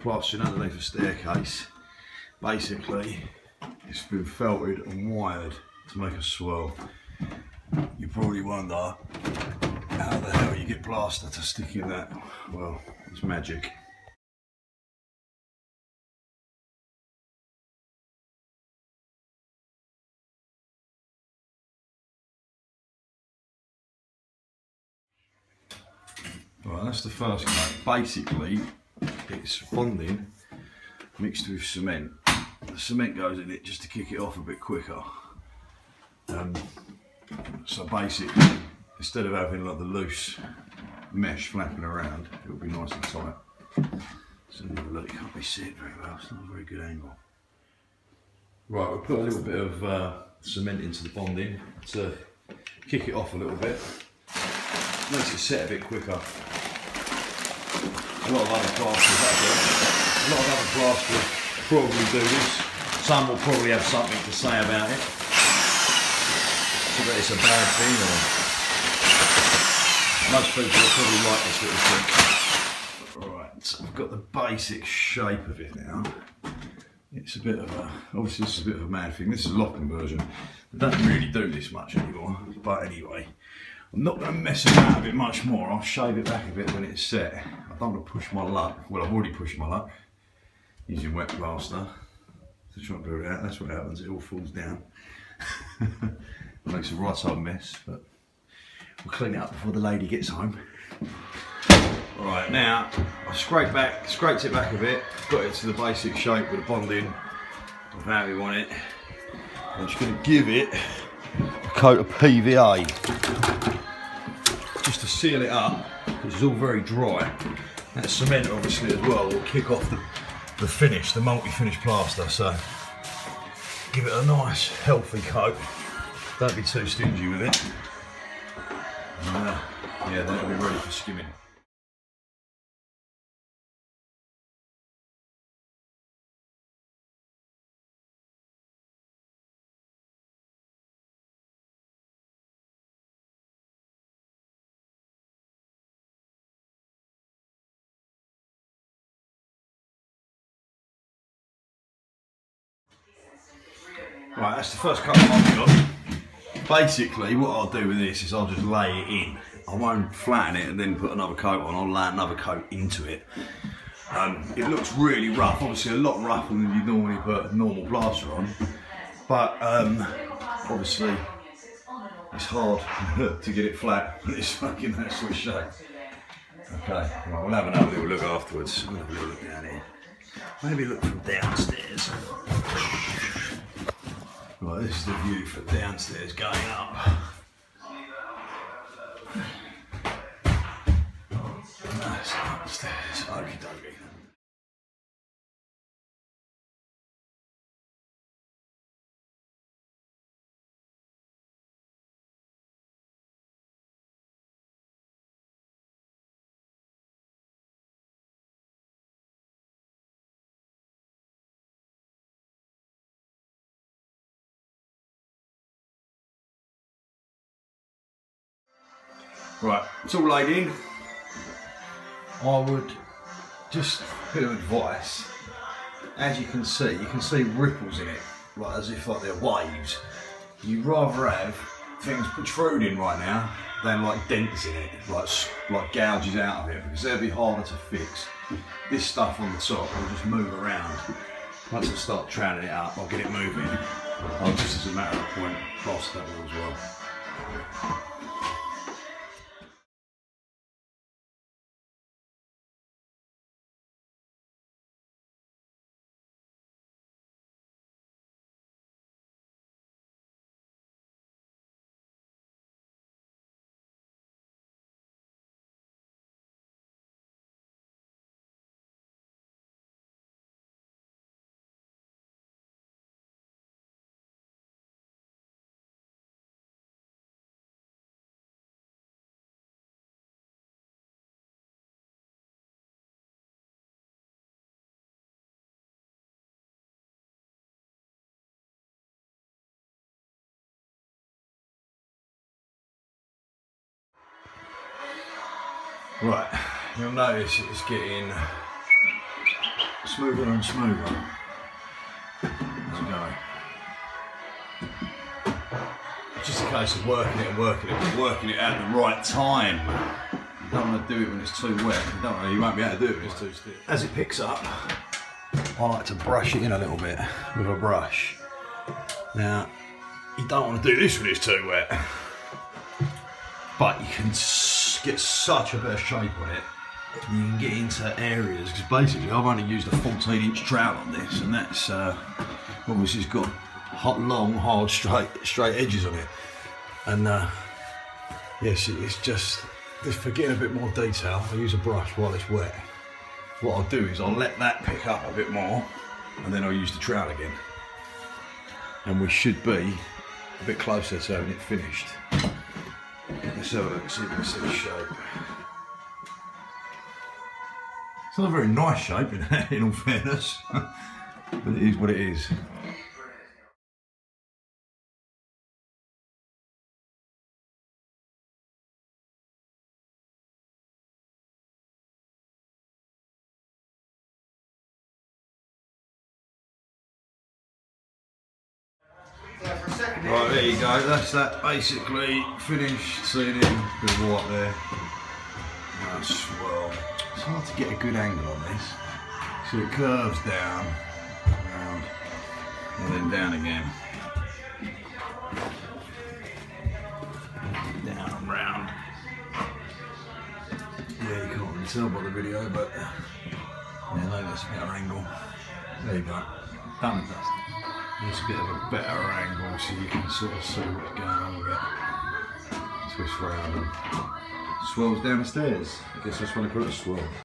Plastering underneath the staircase. Basically, it's been felted and wired to make a swirl. You probably wonder how the hell you get plaster to stick in that. Well, it's magic. Right, that's the first coat. Basically, it's bonding mixed with cement. The cement goes in it just to kick it off a bit quicker. Um, so basically, instead of having like the loose mesh flapping around, it'll be nice and tight. So look, you can't be seen very well, it's not a very good angle. Right, we'll put a little bit of uh, cement into the bonding to kick it off a little bit. Makes it set a bit quicker. A lot of other plasters A lot of other plasters probably do this. Some will probably have something to say about it. So that it's a bad thing or most people will probably like this little trick. Right, so I've got the basic shape of it now. It's a bit of a, obviously this is a bit of a mad thing. This is a loft conversion. They don't really do this much anymore, but anyway. I'm not going to mess about a bit much more. I'll shave it back a bit when it's set. I don't want to push my luck. Well, I've already pushed my luck using wet plaster to try and do it out. That's what happens. It all falls down. Makes a right old mess, but we'll clean it up before the lady gets home. All right, now, I've scraped back, scraped it back a bit, got it to the basic shape with the bonding of how we want it. I'm just going to give it a coat of PVA just to seal it up because it's all very dry. That cement obviously as well will kick off the, the finish, the multi-finish plaster. So give it a nice healthy coat. Don't be too stingy with it. Uh, yeah, then it'll be ready for skimming. Right, that's the first coat I've got. Basically, what I'll do with this is I'll just lay it in. I won't flatten it and then put another coat on. I'll lay another coat into it. Um, it looks really rough, obviously a lot rougher than you normally put normal plaster on. But um, obviously, it's hard to get it flat when it's fucking that sort of shape. Okay, right, we'll have another little look afterwards. We'll have a little look down here. Maybe look from downstairs. This is the view from downstairs going up. Right, it's all laid in. I would just a bit of advice. As you can see, you can see ripples in it, like as if like they're waves. You'd rather have things protruding right now than like dents in it, like like gouges out of it, because they'll be harder to fix. This stuff on the top will just move around. Once I start trowning it up, I'll get it moving. I'll just as a matter of point, plaster that wall as well. Right, you'll notice it's getting smoother and smoother as we go. Just a case of working it and working it, but working it at the right time. You don't want to do it when it's too wet. You don't. You won't be able to do it when it's too stiff. As it picks up, I like to brush it in a little bit with a brush. Now, you don't want to do this when it's too wet, but you can get such a better shape on it. You can get into areas because basically I've only used a 14 inch trowel on this, and that's uh, obviously it's got hot, long, hard, straight, straight edges on it, and uh, yes, it's just just for getting a bit more detail. I use a brush while it's wet. What I'll do is I'll let that pick up a bit more, and then I'll use the trowel again, and we should be a bit closer to having it finished. Let's have a look, see if shape. It's not a very nice shape, in, in all fairness, but it is what it is. Right, there you go. That's that basically finished sealing. Bit of white there. Nice swirl. It's hard to get a good angle on this. So it curves down, round, and then down again. Down and round. Yeah, you can't really tell by the video, but yeah, no, that's a better angle. There you go. Done and dusted. A bit of a better angle so you can sort of see what's going on with it. Twist round and swirls down the stairs. I guess that's what I call it a swirl.